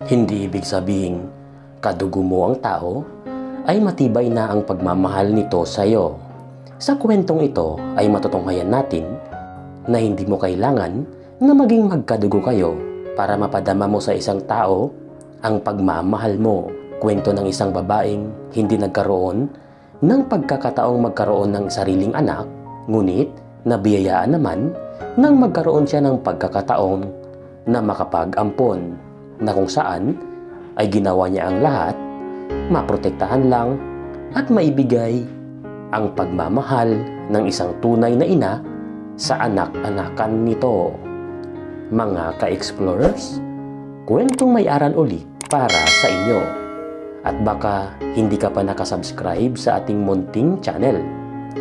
Hindi ibig sabihin kadugo mo ang tao ay matibay na ang pagmamahal nito sa iyo. Sa kwentong ito ay matutunghayan natin na hindi mo kailangan na maging magkadugo kayo para mapadama mo sa isang tao ang pagmamahal mo. Kwento ng isang babaeng hindi nagkaroon ng pagkakataong magkaroon ng sariling anak, ngunit nabiyayaan naman nang magkaroon siya ng pagkakataong na makapag-ampon na kung saan ay ginawa niya ang lahat, maprotektahan lang at maibigay ang pagmamahal ng isang tunay na ina sa anak-anakan nito. Mga ka-explorers, kwentong may aral ulit para sa inyo. At baka hindi ka pa nakasubscribe sa ating munting channel.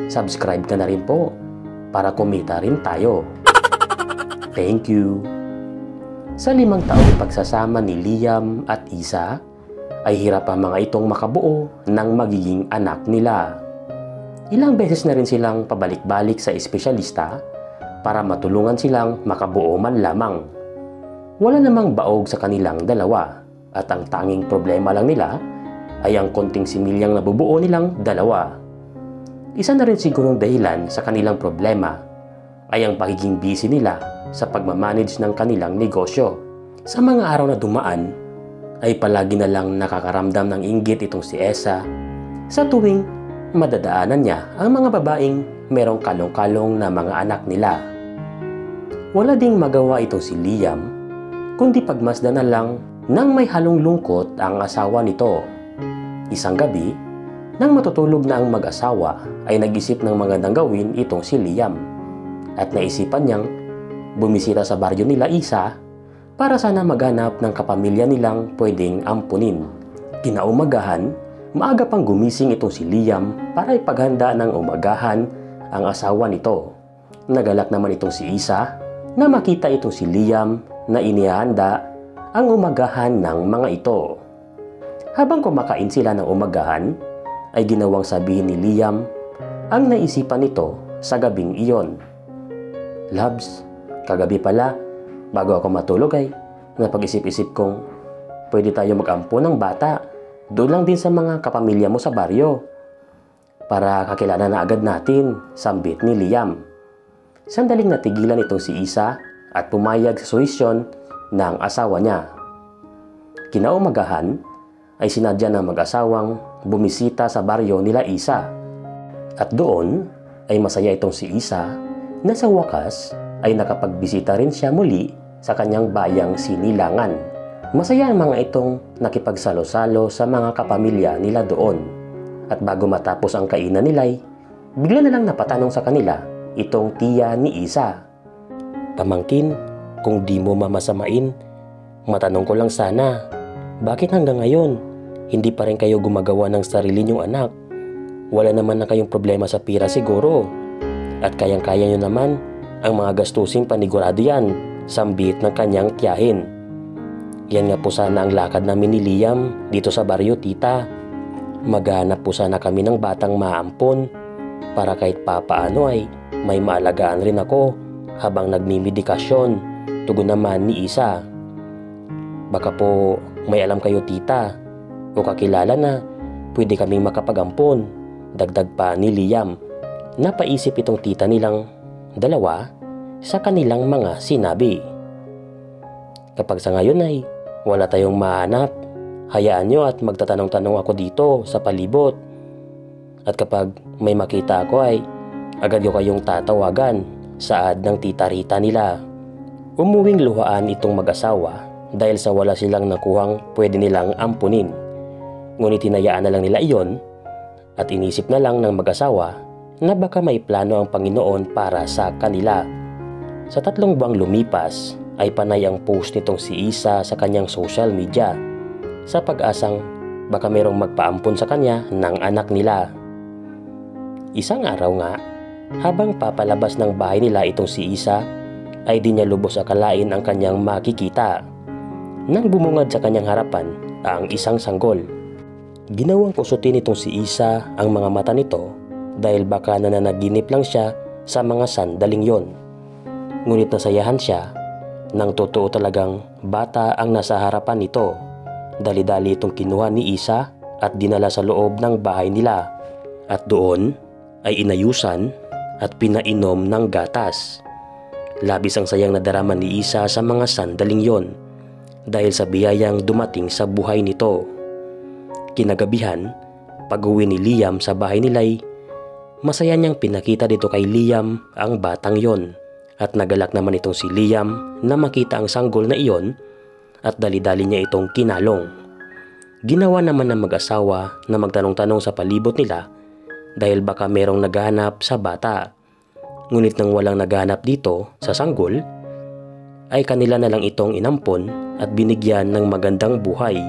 Subscribe ka na rin po para kumita rin tayo. Thank you. Sa limang taong pagsasama ni Liam at Isa, ay hirap ang mga itong makabuo ng magiging anak nila. Ilang beses na rin silang pabalik-balik sa espesyalista para matulungan silang makabuo man lamang. Wala namang baog sa kanilang dalawa at ang tanging problema lang nila ay ang konting similyang nabubuo nilang dalawa. Isa na rin sigurong dahilan sa kanilang problema ay ang pagiging busy nila sa pagmamanage ng kanilang negosyo. Sa mga araw na dumaan, ay palagi na lang nakakaramdam ng inggit itong si Esa sa tuwing madadaanan niya ang mga babaeng merong kalong-kalong na mga anak nila. Wala ding magawa ito si Liam, kundi pagmasdan na lang nang may halong lungkot ang asawa nito. Isang gabi, nang matutulog na ang mag-asawa, ay nag-isip ng magandang gawin itong si Liam. At naisipan niyang bumisita sa baryo nila Isa para sana maghanap ng kapamilya nilang pwedeng ampunin. Kinaumagahan, maaga pang gumising itong si Liam para ipaghanda ng umagahan ang asawa nito. Nagalak naman itong si Isa na makita itong si Liam na inihanda ang umagahan ng mga ito. Habang kumakain sila ng umagahan, ay ginawang sabihin ni Liam ang naisipan nito sa gabing iyon. Labs, kagabi pala, bago ako matulog ay napag-isip-isip kong pwede tayo mag-ampo ng bata. Doon lang din sa mga kapamilya mo sa baryo. Para kakilala na agad natin, sambit ni Liam. Sandaling natigilan itong si Isa at pumayag sa suwisyon ng asawa niya. Kinaumagahan ay sinadya ng mag-asawang bumisita sa baryo nila Isa. At doon ay masaya itong si Isa na sa wakas ay nakapagbisita rin siya muli sa kanyang bayang sinilangan. Masaya ang mga itong nakipagsalo-salo sa mga kapamilya nila doon. At bago matapos ang kainan nila'y, bigla na lang napatanong sa kanila itong tiya ni Isa. Pamangkin, kung di mo mamasamain, matanong ko lang sana, bakit hanggang ngayon, hindi pa rin kayo gumagawa ng sarili niyong anak? Wala naman na kayong problema sa pira siguro. At kayang-kaya niyo naman ang mga gastusing panigurado yan, sambit ng kanyang tiyahin. Yan nga po sana ang lakad namin ni Liam dito sa baryo tita. Maghanap po sana kami ng batang maampon para kahit papaano ay may maalagaan rin ako habang nagmimedikasyon. Tugon naman ni Isa. Baka po may alam kayo tita o kakilala na pwede kaming makapagampon. Dagdag pa ni Liam. Napaisip itong tita nilang dalawa sa kanilang mga sinabi. Kapag sa ngayon ay wala tayong mahanap, hayaan nyo at magtatanong-tanong ako dito sa palibot. At kapag may makita ako ay agad ko kayong tatawagan saad ng tita Rita nila. Umuwing luhaan itong mag-asawa dahil sa wala silang nakuhang pwede nilang ampunin. Ngunit tinayaan na lang nila iyon at inisip na lang ng mag-asawa na baka may plano ang Panginoon para sa kanila. Sa tatlong buwang lumipas ay panay ang post nitong si Isa sa kanyang social media sa pag-asang baka merong magpaampon sa kanya ng anak nila. Isang araw nga, habang papalabas ng bahay nila itong si Isa, ay di niya lubos akalain ang kanyang makikita. Nang bumungad sa kanyang harapan ang isang sanggol. Ginawang kusutin itong si Isa ang mga mata nito dahil baka nananaginip lang siya sa mga sandaling yon. Ngunit nasayahan siya nang totoo talagang bata ang nasa harapan nito Dali-dali itong kinuha ni Isa at dinala sa loob ng bahay nila. At doon ay inayusan at pinainom ng gatas. Labis ang sayang nadarama ni Isa sa mga sandaling yon dahil sa biyayang dumating sa buhay nito. Kinagabihan, pag-uwi ni Liam sa bahay nila'y masaya niyang pinakita dito kay Liam ang batang yon at nagalak naman itong si Liam na makita ang sanggol na iyon at dali-dali niya itong kinalong. Ginawa naman ng mag-asawa na magtanong-tanong sa palibot nila dahil baka merong naghahanap sa bata. Ngunit nang walang naghahanap dito sa sanggol, ay kanila na lang itong inampon at binigyan ng magandang buhay.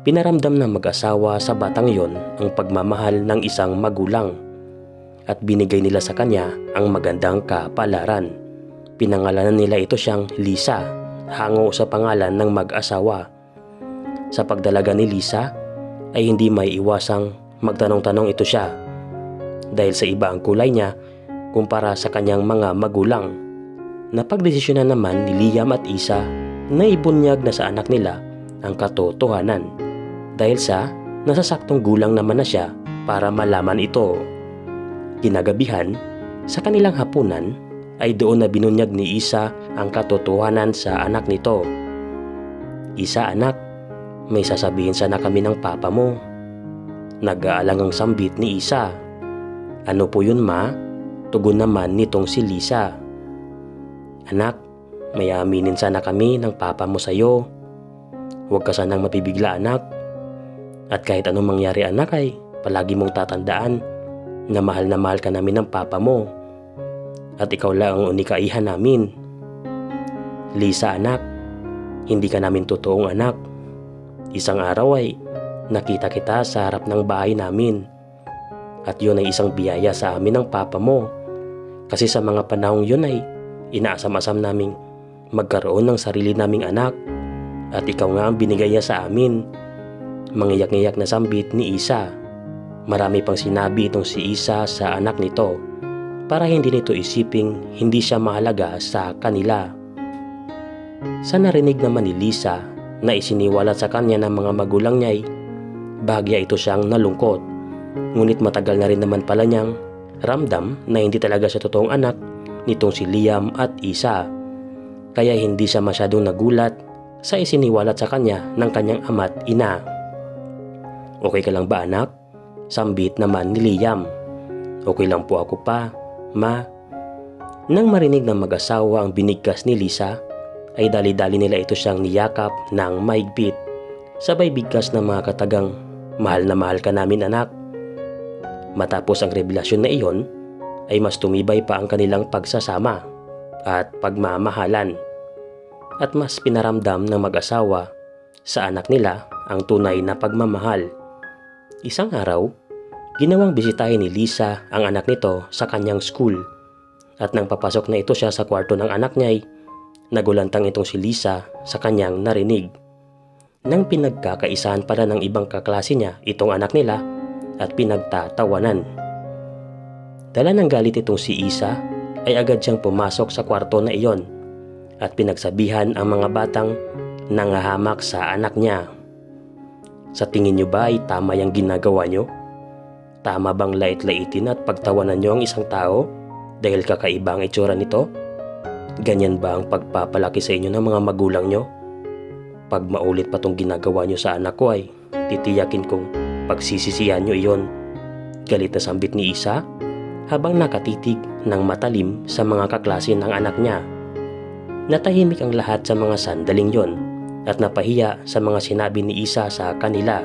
Pinaramdam ng mag-asawa sa batang yon ang pagmamahal ng isang magulang at binigay nila sa kanya ang magandang kapalaran. Pinangalanan nila ito siyang Lisa, hango sa pangalan ng mag-asawa. Sa pagdalaga ni Lisa ay hindi may iwasang magtanong-tanong ito siya dahil sa iba ang kulay niya kumpara sa kanyang mga magulang. Napagdesisyonan naman ni Liam at Isa na ibunyag na sa anak nila ang katotohanan dahil sa nasasaktong gulang naman na siya para malaman ito. Kinagabihan, sa kanilang hapunan ay doon na binunyag ni Isa ang katotohanan sa anak nito. Isa anak, may sasabihin sana kami ng papa mo. Nag-aalang ang sambit ni Isa. Ano po yun ma? Tugon naman nitong si Lisa. Anak, may aminin sana kami ng papa mo sa'yo. Huwag ka sanang mapibigla anak. At kahit anong mangyari anak ay palagi mong tatandaan na mahal na mahal ka namin ng papa mo. At ikaw lang ang unikaihan namin. Lisa anak, hindi ka namin totoong anak. Isang araw ay nakita kita sa harap ng bahay namin. At yun ay isang biyaya sa amin ng papa mo. Kasi sa mga panahong yun ay inaasam-asam naming magkaroon ng sarili naming anak. At ikaw nga ang binigay niya sa amin. Mangiyak-ngiyak na sambit ni Isa. Marami pang sinabi itong si Isa sa anak nito para hindi nito isiping hindi siya mahalaga sa kanila. Sa narinig naman ni Lisa na isiniwalat sa kanya ng mga magulang niya ay bahagya ito siyang nalungkot. Ngunit matagal na rin naman pala niyang ramdam na hindi talaga siya totoong anak nitong si Liam at Isa. Kaya hindi siya masyadong nagulat sa isiniwalat sa kanya ng kanyang ama't ina. Okay ka lang ba anak? Sambit naman ni Liam. Okay lang po ako pa, ma. Nang marinig ng mag-asawa ang binigkas ni Lisa, ay dali-dali nila ito siyang niyakap ng maigpit. Sabay bigkas ng mga katagang, mahal na mahal ka namin anak. Matapos ang revelasyon na iyon, ay mas tumibay pa ang kanilang pagsasama at pagmamahalan. At mas pinaramdam ng mag-asawa sa anak nila ang tunay na pagmamahal. Isang araw, ginawang bisitahin ni Lisa ang anak nito sa kanyang school. At nang papasok na ito siya sa kwarto ng anak niya ay nagulantang itong si Lisa sa kanyang narinig. Nang pinagkakaisahan pala ng ibang kaklase niya itong anak nila at pinagtatawanan. Dala ng galit itong si Isa ay agad siyang pumasok sa kwarto na iyon at pinagsabihan ang mga batang nangahamak sa anak niya. Sa tingin niyo ba ay tama yung ginagawa niyo? Tama bang lait-laitin at pagtawanan niyo ang isang tao dahil kakaiba ang itsura nito? Ganyan ba ang pagpapalaki sa inyo ng mga magulang niyo? Pag maulit pa tong ginagawa niyo sa anak ko ay titiyakin kong pagsisisihan niyo iyon. Galit na sambit ni Isa habang nakatitig ng matalim sa mga kaklase ng anak niya. Natahimik ang lahat sa mga sandaling yon at napahiya sa mga sinabi ni Isa sa kanila.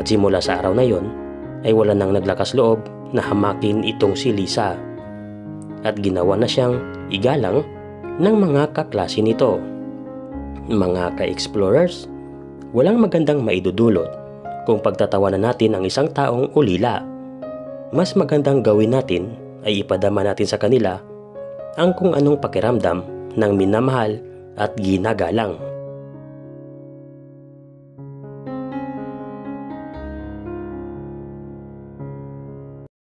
At simula sa araw na yon ay wala nang naglakas loob na hamakin itong si Lisa. At ginawa na siyang igalang ng mga kaklase nito. Mga ka-explorers, walang magandang maidudulot kung pagtatawanan natin ang isang taong ulila. Mas magandang gawin natin ay ipadama natin sa kanila ang kung anong pakiramdam ng minamahal at ginagalang.